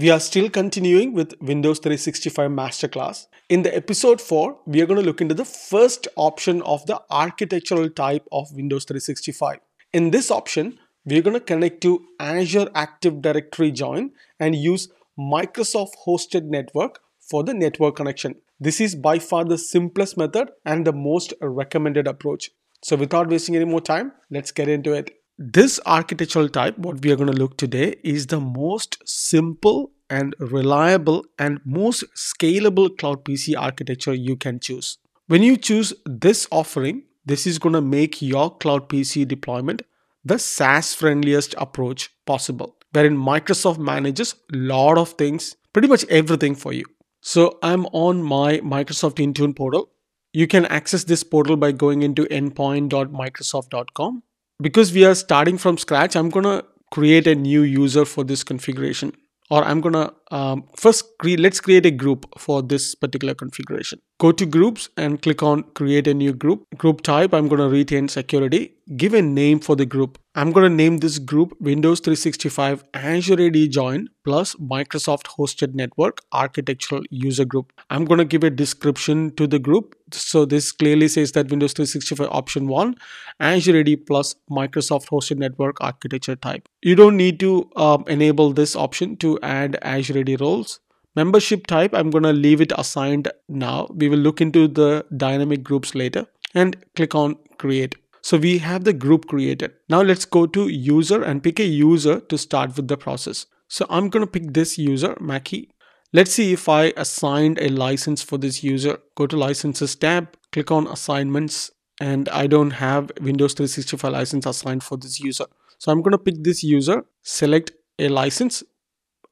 We are still continuing with Windows 365 Masterclass. In the episode 4, we are going to look into the first option of the architectural type of Windows 365. In this option, we're going to connect to Azure Active Directory join and use Microsoft hosted network for the network connection. This is by far the simplest method and the most recommended approach. So without wasting any more time, let's get into it. This architectural type, what we are going to look today, is the most simple and reliable and most scalable cloud PC architecture you can choose. When you choose this offering, this is going to make your cloud PC deployment the SaaS friendliest approach possible, wherein Microsoft manages a lot of things, pretty much everything for you. So I'm on my Microsoft Intune portal. You can access this portal by going into endpoint.microsoft.com. Because we are starting from scratch, I'm going to create a new user for this configuration or I'm gonna um, first let's create a group for this particular configuration. Go to groups and click on create a new group. Group type, I'm gonna retain security. Give a name for the group. I'm gonna name this group Windows 365 Azure AD Join plus Microsoft Hosted Network Architectural User Group. I'm gonna give a description to the group. So this clearly says that Windows 365 option one, Azure AD plus Microsoft Hosted Network Architecture type. You don't need to um, enable this option to add Azure AD roles. Membership type, I'm going to leave it assigned now. We will look into the dynamic groups later and click on create. So we have the group created. Now let's go to user and pick a user to start with the process. So I'm going to pick this user, Mackie. Let's see if I assigned a license for this user. Go to licenses tab, click on assignments and I don't have Windows 365 license assigned for this user. So I'm going to pick this user, select a license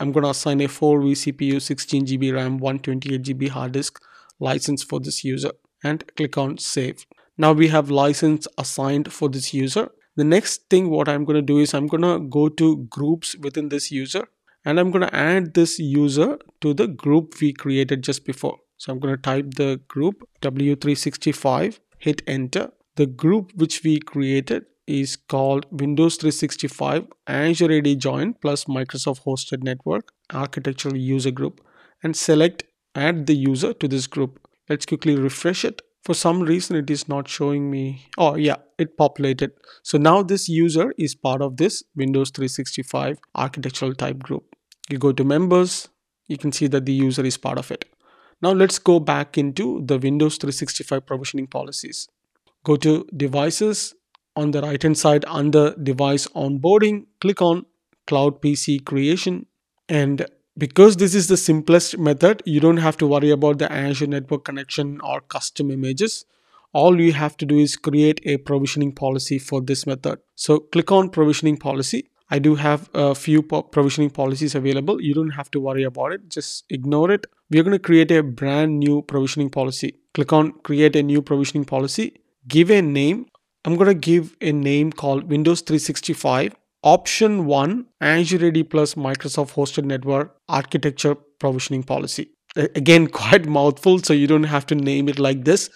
I'm going to assign a 4 vCPU 16 GB RAM 128 GB hard disk license for this user and click on save. Now we have license assigned for this user. The next thing what I'm going to do is I'm going to go to groups within this user and I'm going to add this user to the group we created just before. So I'm going to type the group W365, hit enter. The group which we created is called Windows 365 Azure AD Join plus Microsoft Hosted Network Architectural User Group and select add the user to this group. Let's quickly refresh it. For some reason it is not showing me. Oh yeah, it populated. So now this user is part of this Windows 365 architectural type group. You go to members, you can see that the user is part of it. Now let's go back into the Windows 365 provisioning policies. Go to devices on the right hand side under device onboarding click on cloud pc creation and because this is the simplest method you don't have to worry about the azure network connection or custom images all you have to do is create a provisioning policy for this method so click on provisioning policy I do have a few provisioning policies available. You don't have to worry about it. Just ignore it. We're going to create a brand new provisioning policy. Click on create a new provisioning policy. Give a name I'm going to give a name called Windows 365 option 1 Azure AD plus Microsoft hosted network architecture provisioning policy. Again, quite mouthful, so you don't have to name it like this.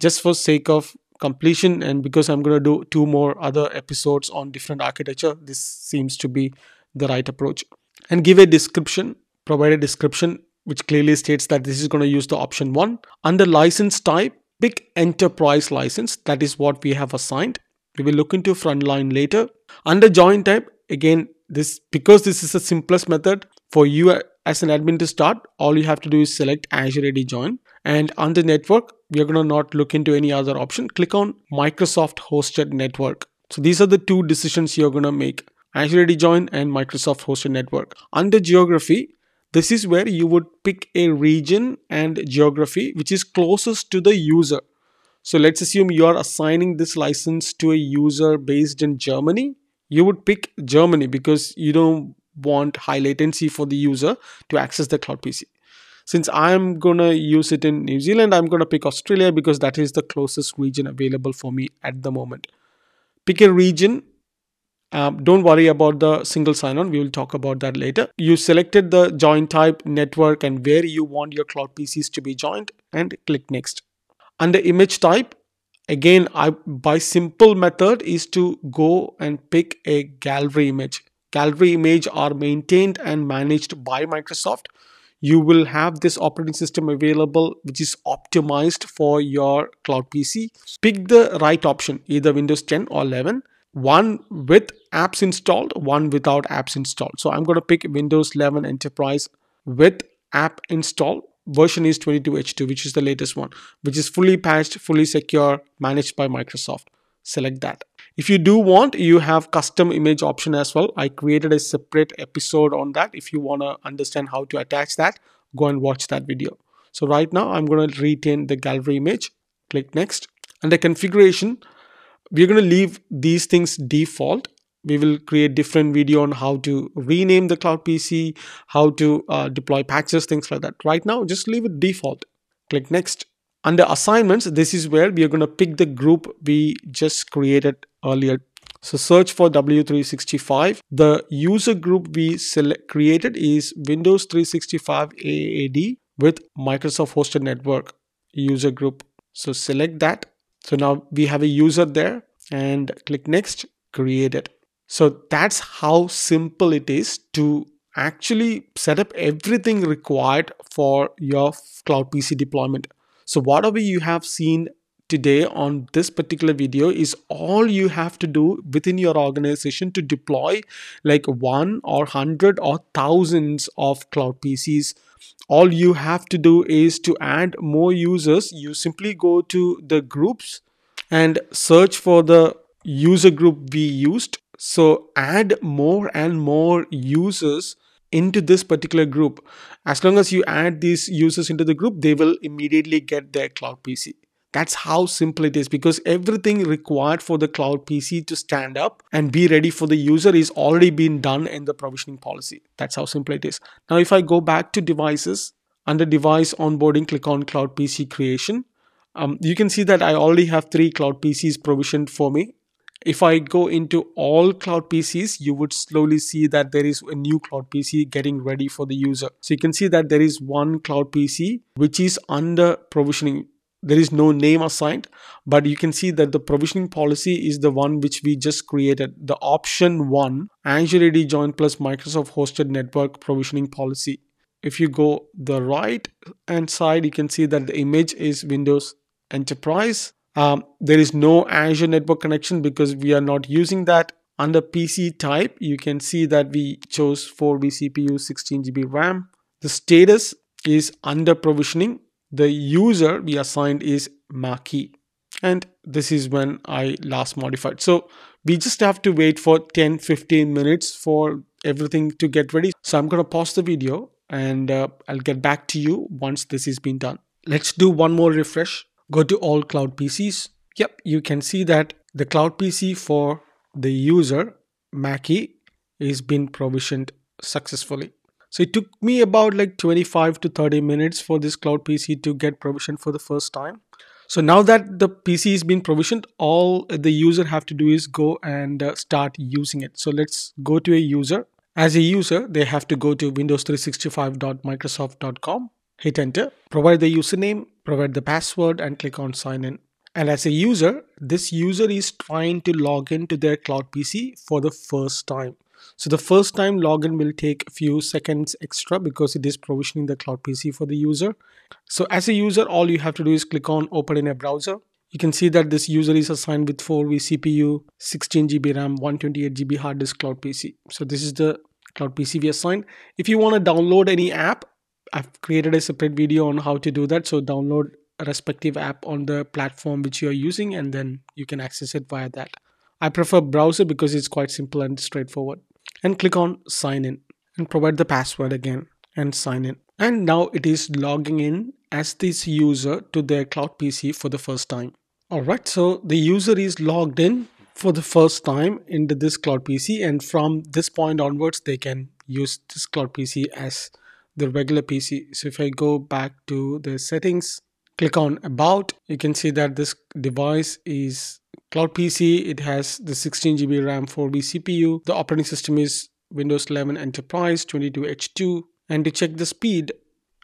Just for sake of completion and because I'm going to do two more other episodes on different architecture, this seems to be the right approach. And give a description, provide a description which clearly states that this is going to use the option 1. Under license type, Pick enterprise license. That is what we have assigned. We will look into frontline later. Under join type, again, this because this is the simplest method for you as an admin to start, all you have to do is select Azure AD join. And under network, we are going to not look into any other option. Click on Microsoft hosted network. So these are the two decisions you're going to make. Azure AD join and Microsoft hosted network. Under geography, this is where you would pick a region and geography which is closest to the user. So let's assume you are assigning this license to a user based in Germany. You would pick Germany because you don't want high latency for the user to access the cloud PC. Since I'm going to use it in New Zealand, I'm going to pick Australia because that is the closest region available for me at the moment. Pick a region um, don't worry about the single sign-on. We will talk about that later. You selected the join type, network, and where you want your cloud PCs to be joined and click next. Under image type, again, I by simple method is to go and pick a gallery image. gallery image are maintained and managed by Microsoft, you will have this operating system available which is optimized for your cloud PC. Pick the right option, either Windows 10 or 11 one with apps installed, one without apps installed. So I'm going to pick Windows 11 Enterprise with app installed. Version is 22H2, which is the latest one, which is fully patched, fully secure, managed by Microsoft. Select that. If you do want, you have custom image option as well. I created a separate episode on that. If you want to understand how to attach that, go and watch that video. So right now I'm going to retain the gallery image. Click next. Under configuration, we're going to leave these things default. We will create different video on how to rename the cloud pc how to uh, deploy patches things like that. Right now just leave it default. Click next. Under assignments this is where we are going to pick the group we just created earlier. So search for w365 the user group we created is windows 365 aad with microsoft hosted network user group. So select that so now we have a user there and click next, create it. So that's how simple it is to actually set up everything required for your cloud PC deployment. So whatever you have seen today on this particular video is all you have to do within your organization to deploy like one or hundred or thousands of cloud PCs all you have to do is to add more users. You simply go to the groups and search for the user group we used. So add more and more users into this particular group. As long as you add these users into the group they will immediately get their cloud pc that's how simple it is because everything required for the cloud PC to stand up and be ready for the user is already been done in the provisioning policy. That's how simple it is. Now, if I go back to devices, under device onboarding, click on cloud PC creation. Um, you can see that I already have three cloud PCs provisioned for me. If I go into all cloud PCs, you would slowly see that there is a new cloud PC getting ready for the user. So you can see that there is one cloud PC which is under provisioning there is no name assigned but you can see that the provisioning policy is the one which we just created. The option one azure AD join plus microsoft hosted network provisioning policy. If you go the right hand side you can see that the image is windows enterprise. Um, there is no azure network connection because we are not using that. Under pc type you can see that we chose 4 vcpu 16 gb ram. The status is under provisioning the user we assigned is Maki and this is when I last modified. So we just have to wait for 10 15 minutes for everything to get ready. So I'm going to pause the video and uh, I'll get back to you once this has been done. Let's do one more refresh. Go to all cloud PCs. Yep, you can see that the cloud PC for the user Maki is been provisioned successfully. So it took me about like 25 to 30 minutes for this cloud PC to get provisioned for the first time. So now that the PC is being provisioned, all the user have to do is go and uh, start using it. So let's go to a user. As a user, they have to go to windows365.microsoft.com, hit enter, provide the username, provide the password and click on sign in. And as a user, this user is trying to log into their cloud PC for the first time. So the first time login will take a few seconds extra because it is provisioning the cloud PC for the user. So as a user, all you have to do is click on open in a browser. You can see that this user is assigned with 4 vCPU, 16 GB RAM, 128 GB hard disk cloud PC. So this is the cloud PC we assigned. If you want to download any app, I've created a separate video on how to do that. So download a respective app on the platform which you are using and then you can access it via that. I prefer browser because it's quite simple and straightforward and click on sign in and provide the password again and sign in. And now it is logging in as this user to their cloud PC for the first time. Alright, so the user is logged in for the first time into this cloud PC and from this point onwards they can use this cloud PC as the regular PC. So if I go back to the settings, click on about, you can see that this device is Cloud PC, it has the 16 GB RAM 4 vCPU. The operating system is Windows 11 Enterprise 22H2. And to check the speed,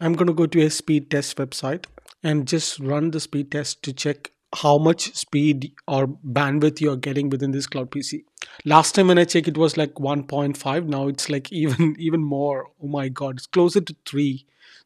I'm going to go to a speed test website and just run the speed test to check how much speed or bandwidth you're getting within this cloud PC. Last time when I checked, it was like 1.5. Now it's like even even more. Oh my god, it's closer to 3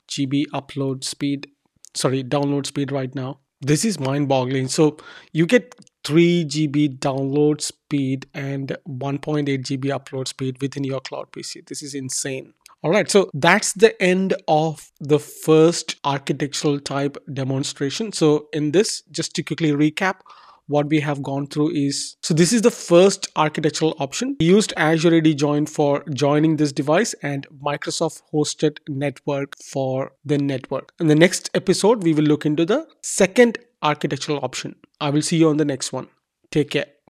GB upload speed. Sorry, download speed right now. This is mind-boggling. So you get 3 GB download speed and 1.8 GB upload speed within your cloud PC. This is insane. All right, so that's the end of the first architectural type demonstration. So in this, just to quickly recap, what we have gone through is so this is the first architectural option we used azure ad join for joining this device and microsoft hosted network for the network in the next episode we will look into the second architectural option i will see you on the next one. Take care